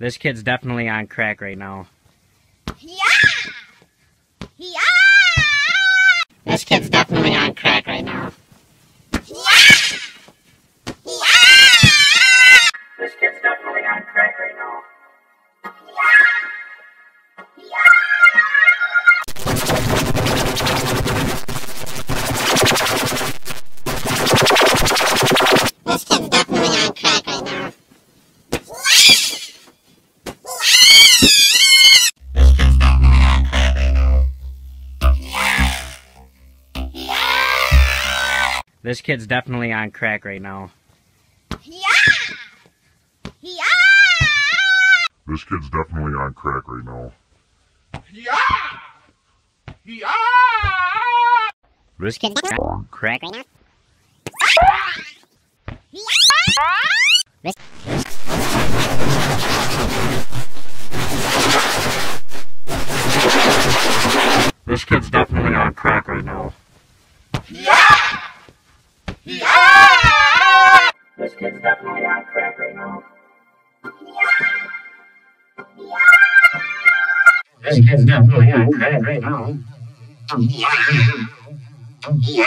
This kid's definitely on crack right now. Yeah! Yeah! This kid's definitely on crack right now. Yeah! Yeah! This kid's definitely on crack right now. This kid's definitely on crack right now. Yeah! Yeah! This kid's definitely on crack right now. Yeah! Yeah! This kid's on crack right now. Yeah! This kid's definitely on crack right now. This kid's definitely on crack right now. This kid's definitely on crack right now. Yeah!